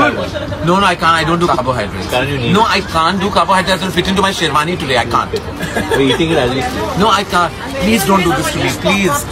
good. No, no, I can't. I don't do carbohydrates. Can you No. I can't do carbohydrates. It'll fit into my sherwani today. I can't. We're eating it as we. No, I can't. Please don't do this to me. Please.